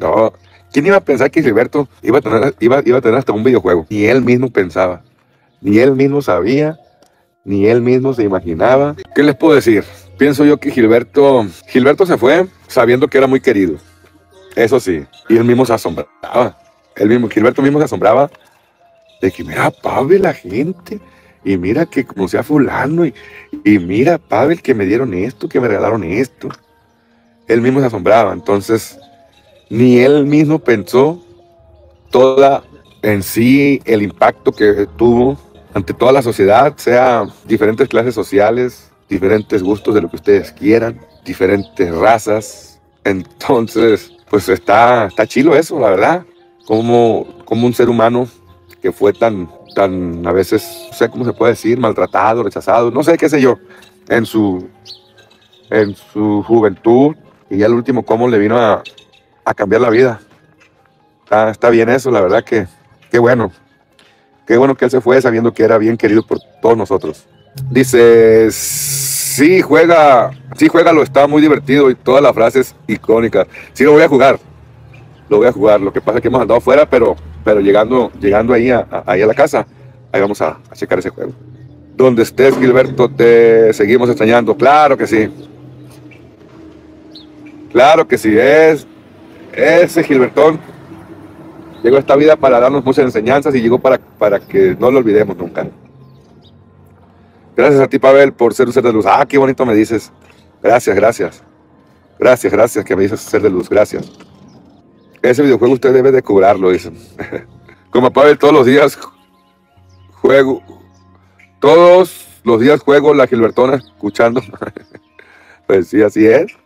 No, ¿quién iba a pensar que Gilberto iba a tener, iba, iba a tener hasta un videojuego? Ni él mismo pensaba, ni él mismo sabía, ni él mismo se imaginaba. ¿Qué les puedo decir? Pienso yo que Gilberto, Gilberto se fue sabiendo que era muy querido. Eso sí, y él mismo se asombraba. Él mismo, Gilberto mismo se asombraba de que mira, Pavel, la gente, y mira que como sea fulano, y, y mira, Pavel, que me dieron esto, que me regalaron esto. Él mismo se asombraba. Entonces, ni él mismo pensó toda en sí el impacto que tuvo ante toda la sociedad, sea diferentes clases sociales, diferentes gustos de lo que ustedes quieran, diferentes razas. Entonces, pues está, está chilo eso, la verdad. Como, como un ser humano que fue tan, tan, a veces, no sé cómo se puede decir, maltratado, rechazado, no sé qué sé yo, en su, en su juventud, y ya el último, cómo le vino a, a cambiar la vida. Está, está, bien eso, la verdad que, qué bueno. Qué bueno que él se fue sabiendo que era bien querido por todos nosotros. Dice, sí juega, sí juega, lo está muy divertido y todas las frases icónicas. Sí lo voy a jugar, lo voy a jugar. Lo que pasa es que hemos andado afuera, pero, pero llegando, llegando ahí a, a, ahí a la casa, ahí vamos a, a checar ese juego. Donde estés, Gilberto, te seguimos extrañando. Claro que sí. Claro que sí, es ese Gilbertón. Llegó a esta vida para darnos muchas enseñanzas y llegó para, para que no lo olvidemos nunca. Gracias a ti, Pavel, por ser un ser de luz. Ah, qué bonito me dices. Gracias, gracias. Gracias, gracias que me dices ser de luz. Gracias. Ese videojuego usted debe de cobrarlo, dicen. Como Pavel, todos los días juego. Todos los días juego la Gilbertona escuchando. pues sí, así es.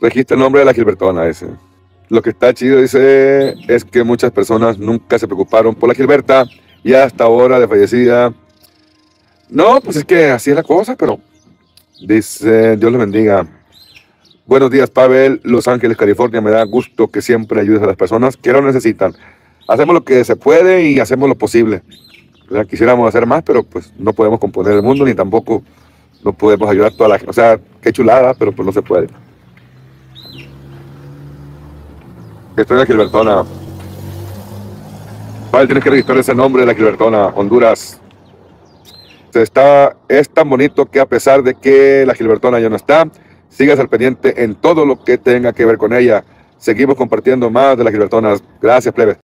Registra el nombre de la Gilbertona ese. Lo que está chido, dice, es que muchas personas nunca se preocuparon por la Gilberta y hasta ahora de fallecida. No, pues es que así es la cosa, pero dice, Dios le bendiga. Buenos días, Pavel, Los Ángeles, California. Me da gusto que siempre ayudes a las personas que lo necesitan. Hacemos lo que se puede y hacemos lo posible. Quisiéramos hacer más, pero pues no podemos componer el mundo ni tampoco no podemos ayudar a toda la gente. O sea, qué chulada, pero pues no se puede. Estoy en la Gilbertona. Vale, tienes que registrar ese nombre de la Gilbertona, Honduras. Está, es tan bonito que a pesar de que la Gilbertona ya no está, sigas al pendiente en todo lo que tenga que ver con ella. Seguimos compartiendo más de las Gilbertonas. Gracias, plebe.